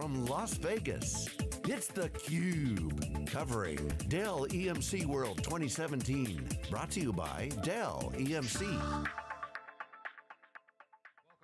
from Las Vegas, it's theCUBE, covering Dell EMC World 2017. Brought to you by Dell EMC. Welcome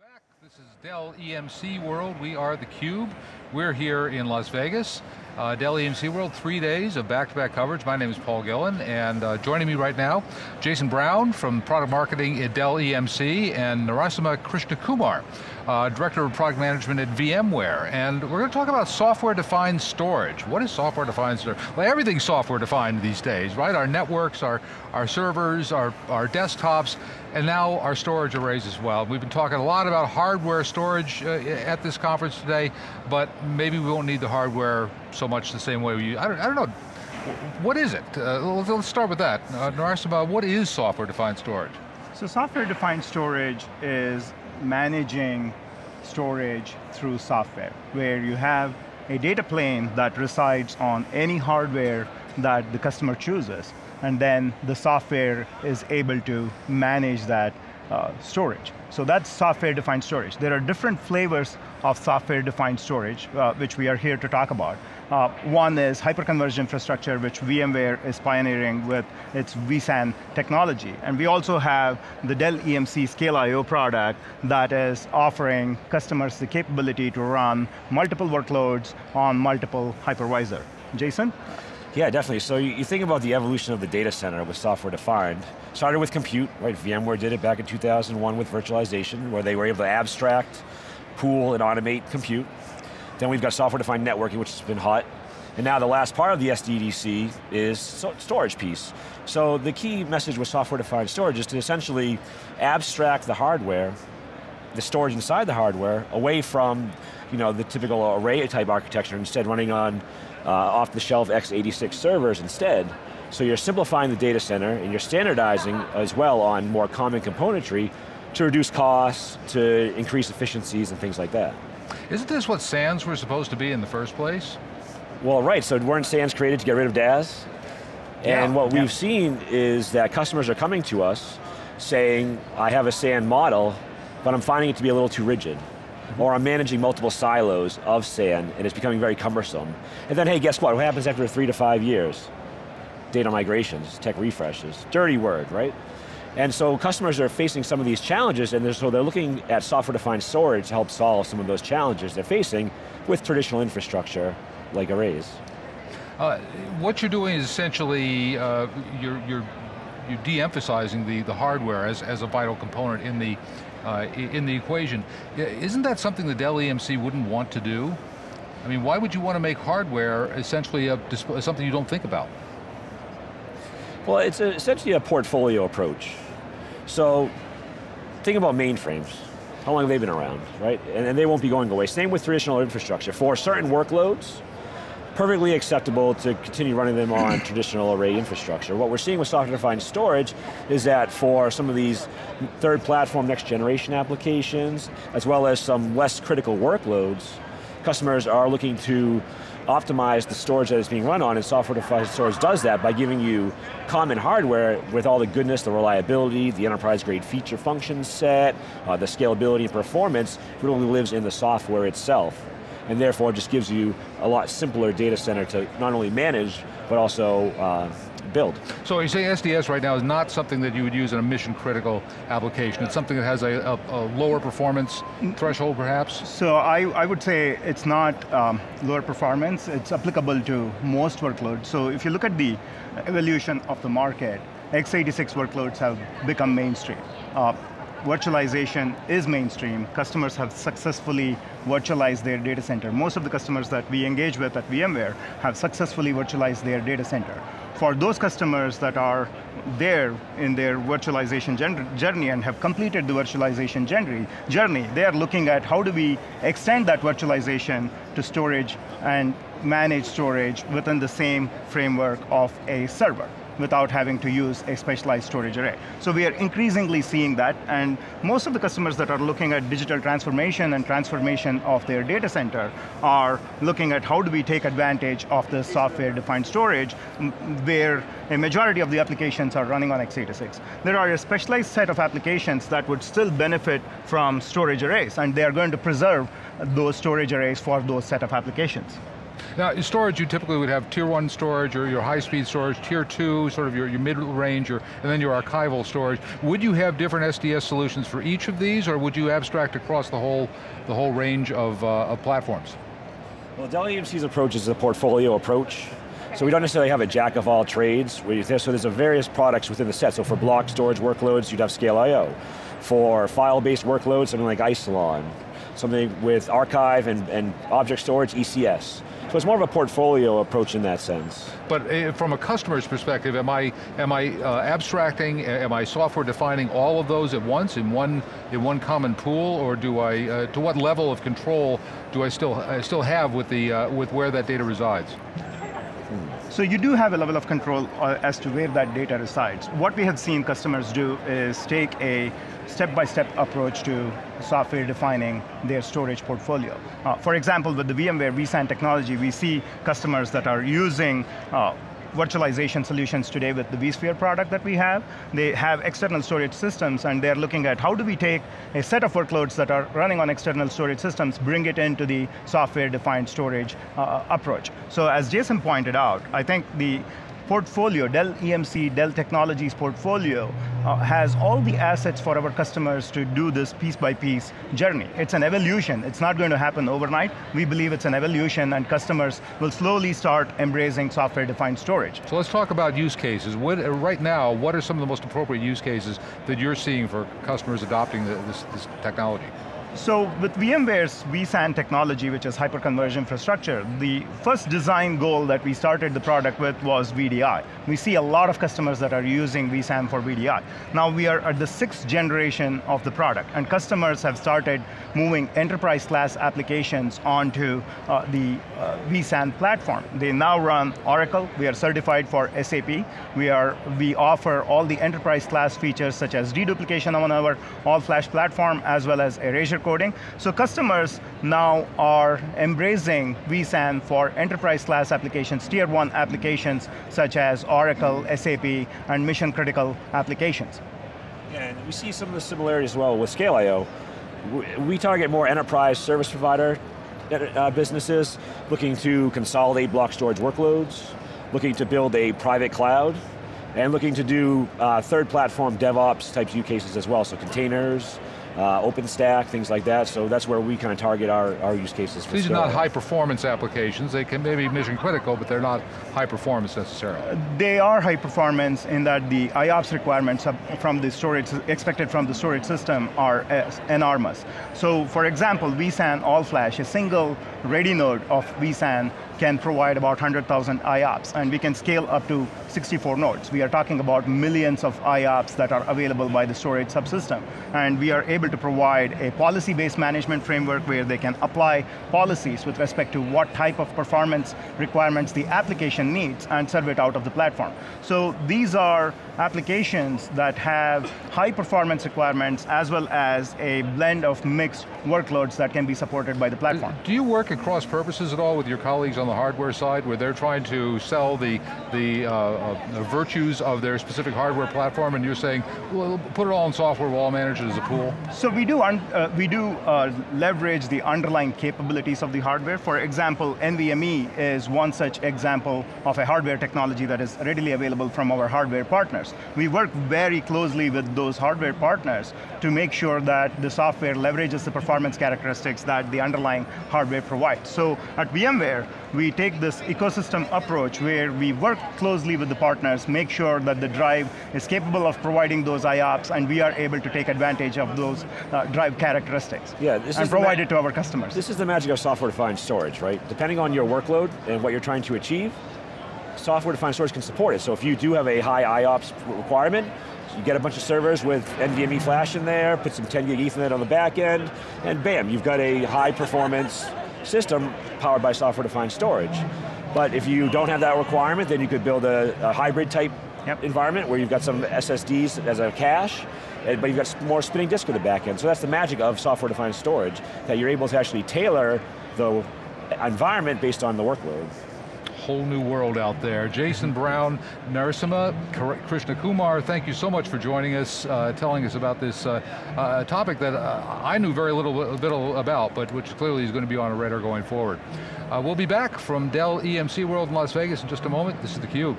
back. This is Dell EMC World. We are theCUBE. We're here in Las Vegas. Uh, Dell EMC World, three days of back-to-back -back coverage. My name is Paul Gillin, and uh, joining me right now, Jason Brown from Product Marketing at Dell EMC, and Narasimha Krishnakumar, uh, Director of Product Management at VMware. And we're going to talk about software-defined storage. What is software-defined storage? Well, everything's software-defined these days, right? Our networks, our, our servers, our, our desktops, and now our storage arrays as well. We've been talking a lot about hardware storage uh, at this conference today, but maybe we won't need the hardware so much the same way we, I don't, I don't know, what is it? Uh, let's start with that. Uh, Narasimha, what is software-defined storage? So software-defined storage is managing storage through software, where you have a data plane that resides on any hardware that the customer chooses, and then the software is able to manage that uh, storage. So that's software-defined storage. There are different flavors of software-defined storage, uh, which we are here to talk about. Uh, one is hyperconverged infrastructure, which VMware is pioneering with its vSAN technology. And we also have the Dell EMC ScaleIO product that is offering customers the capability to run multiple workloads on multiple hypervisor. Jason? Yeah, definitely. So you think about the evolution of the data center with software defined. Started with compute, right? VMware did it back in 2001 with virtualization, where they were able to abstract, pool, and automate compute. Then we've got software defined networking, which has been hot. And now the last part of the SDDC is storage piece. So the key message with software defined storage is to essentially abstract the hardware, the storage inside the hardware, away from you know, the typical array type architecture, instead running on uh, off-the-shelf x86 servers instead. So you're simplifying the data center and you're standardizing as well on more common componentry to reduce costs, to increase efficiencies and things like that. Isn't this what SANs were supposed to be in the first place? Well, right, so weren't SANs created to get rid of DAS? Yeah, and what yeah. we've seen is that customers are coming to us saying, I have a SAN model, but I'm finding it to be a little too rigid or I'm managing multiple silos of SAN and it's becoming very cumbersome. And then hey, guess what? What happens after three to five years? Data migrations, tech refreshes, dirty word, right? And so customers are facing some of these challenges and they're, so they're looking at software-defined storage to help solve some of those challenges they're facing with traditional infrastructure like arrays. Uh, what you're doing is essentially, uh, you're, you're, you're de-emphasizing the, the hardware as, as a vital component in the, uh, in the equation. Isn't that something the Dell EMC wouldn't want to do? I mean, why would you want to make hardware essentially a, something you don't think about? Well, it's a, essentially a portfolio approach. So, think about mainframes. How long have they been around, right? And, and they won't be going away. Same with traditional infrastructure. For certain workloads, perfectly acceptable to continue running them on traditional array infrastructure. What we're seeing with software-defined storage is that for some of these third platform next generation applications, as well as some less critical workloads, customers are looking to optimize the storage that is being run on, and software-defined storage does that by giving you common hardware with all the goodness, the reliability, the enterprise-grade feature function set, uh, the scalability and performance, really lives in the software itself and therefore just gives you a lot simpler data center to not only manage, but also uh, build. So you say SDS right now is not something that you would use in a mission critical application. It's something that has a, a, a lower performance threshold perhaps? So I, I would say it's not um, lower performance, it's applicable to most workloads. So if you look at the evolution of the market, x86 workloads have become mainstream. Uh, virtualization is mainstream. Customers have successfully virtualized their data center. Most of the customers that we engage with at VMware have successfully virtualized their data center. For those customers that are there in their virtualization journey and have completed the virtualization journey, they are looking at how do we extend that virtualization to storage and manage storage within the same framework of a server. Without having to use a specialized storage array. So we are increasingly seeing that, and most of the customers that are looking at digital transformation and transformation of their data center are looking at how do we take advantage of the software-defined storage, where a majority of the applications are running on x86. There are a specialized set of applications that would still benefit from storage arrays, and they are going to preserve those storage arrays for those set of applications. Now, in storage, you typically would have tier one storage or your high speed storage, tier two, sort of your, your mid-range, and then your archival storage. Would you have different SDS solutions for each of these, or would you abstract across the whole, the whole range of, uh, of platforms? Well, Dell EMC's approach is a portfolio approach. So we don't necessarily have a jack of all trades. so there's a various products within the set. So for block storage workloads, you'd have Scale IO. For file-based workloads, something like Isilon. Something with archive and, and object storage, ECS. So it's more of a portfolio approach in that sense. But uh, from a customer's perspective, am I am I uh, abstracting? Am I software defining all of those at once in one in one common pool, or do I? Uh, to what level of control do I still I still have with the uh, with where that data resides? So you do have a level of control uh, as to where that data resides. What we have seen customers do is take a step-by-step -step approach to software defining their storage portfolio. Uh, for example, with the VMware vSAN technology, we see customers that are using uh, virtualization solutions today with the vSphere product that we have. They have external storage systems and they're looking at how do we take a set of workloads that are running on external storage systems, bring it into the software-defined storage uh, approach. So as Jason pointed out, I think the portfolio, Dell EMC, Dell Technologies portfolio uh, has all the assets for our customers to do this piece by piece journey. It's an evolution, it's not going to happen overnight. We believe it's an evolution and customers will slowly start embracing software defined storage. So let's talk about use cases. What, uh, right now, what are some of the most appropriate use cases that you're seeing for customers adopting the, this, this technology? So with VMware's vSAN technology, which is hyperconverged infrastructure, the first design goal that we started the product with was VDI. We see a lot of customers that are using vSAN for VDI. Now we are at the sixth generation of the product, and customers have started moving enterprise class applications onto uh, the uh, vSAN platform. They now run Oracle, we are certified for SAP, we, are, we offer all the enterprise class features such as deduplication on our all-flash platform, as well as erasure coding. So customers now are embracing vSAN for enterprise class applications, tier one applications such as Oracle, SAP, and mission critical applications. And we see some of the similarities as well with ScaleIO. We target more enterprise service provider uh, businesses looking to consolidate block storage workloads, looking to build a private cloud, and looking to do uh, third platform DevOps type use cases as well, so containers, uh, OpenStack, things like that. So that's where we kind of target our, our use cases. These are not high performance applications. They can maybe mission critical, but they're not high performance necessarily. Uh, they are high performance in that the IOPS requirements from the storage, expected from the storage system are enormous. So for example, vSAN All Flash, a single ready node of vSAN can provide about 100,000 IOPS, and we can scale up to 64 nodes. We are talking about millions of IOPS that are available by the storage subsystem, and we are able to provide a policy-based management framework where they can apply policies with respect to what type of performance requirements the application needs and serve it out of the platform. So these are applications that have high performance requirements as well as a blend of mixed workloads that can be supported by the platform. Do you work across purposes at all with your colleagues on the hardware side where they're trying to sell the, the, uh, uh, virtues of their specific hardware platform and you're saying, well, put it all in software, we'll all manage it as a pool? So we do, uh, we do uh, leverage the underlying capabilities of the hardware. For example, NVMe is one such example of a hardware technology that is readily available from our hardware partners. We work very closely with those hardware partners to make sure that the software leverages the performance characteristics that the underlying hardware provides. So at VMware, we take this ecosystem approach where we work closely with the partners, make sure that the drive is capable of providing those IOPS and we are able to take advantage of those uh, drive characteristics yeah, this and provide it to our customers. This is the magic of software-defined storage, right? Depending on your workload and what you're trying to achieve, software-defined storage can support it. So if you do have a high IOPS requirement, you get a bunch of servers with NVMe flash in there, put some 10 gig ethernet on the back end, and bam, you've got a high performance system powered by software-defined storage. But if you don't have that requirement, then you could build a, a hybrid type Yep. environment where you've got some SSDs as a cache, but you've got more spinning disk at the back end. So that's the magic of software-defined storage, that you're able to actually tailor the environment based on the workload whole new world out there. Jason Brown, Narasimha, Krishnakumar, thank you so much for joining us, uh, telling us about this uh, uh, topic that uh, I knew very little bit about, but which clearly is going to be on a radar going forward. Uh, we'll be back from Dell EMC World in Las Vegas in just a moment. This is theCUBE.